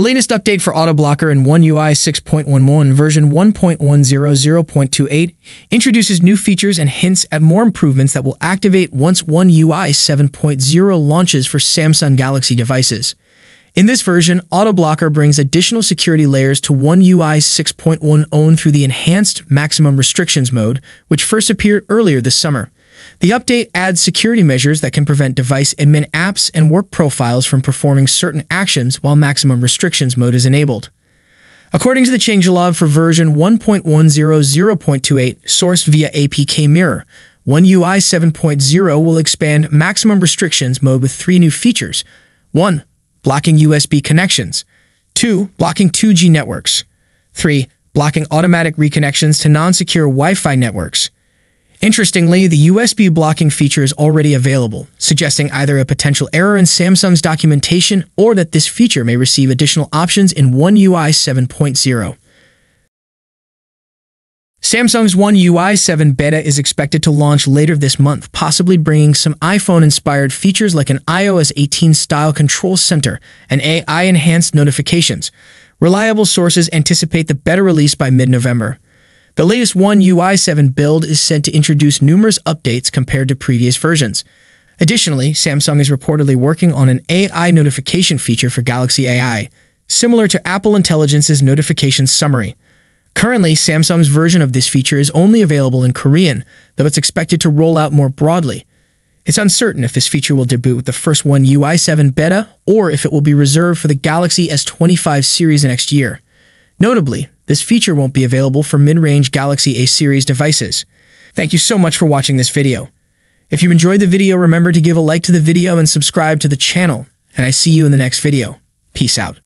The latest update for AutoBlocker in One UI 6.11 version 1.100.28 introduces new features and hints at more improvements that will activate once One UI 7.0 launches for Samsung Galaxy devices. In this version, AutoBlocker brings additional security layers to One UI 6.10 through the enhanced maximum restrictions mode, which first appeared earlier this summer. The update adds security measures that can prevent device admin apps and work profiles from performing certain actions while maximum restrictions mode is enabled. According to the changelog for version 1.100.28 sourced via APK Mirror, One UI 7.0 will expand maximum restrictions mode with three new features. 1 blocking USB connections. 2. Blocking 2G networks. 3. Blocking automatic reconnections to non-secure Wi-Fi networks. Interestingly, the USB blocking feature is already available, suggesting either a potential error in Samsung's documentation or that this feature may receive additional options in One UI 7.0. Samsung's One UI 7 beta is expected to launch later this month, possibly bringing some iPhone-inspired features like an iOS 18-style control center and AI-enhanced notifications. Reliable sources anticipate the beta release by mid-November. The latest One UI 7 build is said to introduce numerous updates compared to previous versions. Additionally, Samsung is reportedly working on an AI notification feature for Galaxy AI, similar to Apple Intelligence's notification summary. Currently, Samsung's version of this feature is only available in Korean, though it's expected to roll out more broadly. It's uncertain if this feature will debut with the first One UI 7 beta or if it will be reserved for the Galaxy S25 series next year. Notably, this feature won't be available for mid-range Galaxy A series devices. Thank you so much for watching this video. If you enjoyed the video, remember to give a like to the video and subscribe to the channel, and I see you in the next video. Peace out.